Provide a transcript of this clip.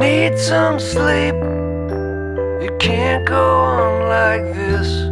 need some sleep. You can't go on like this.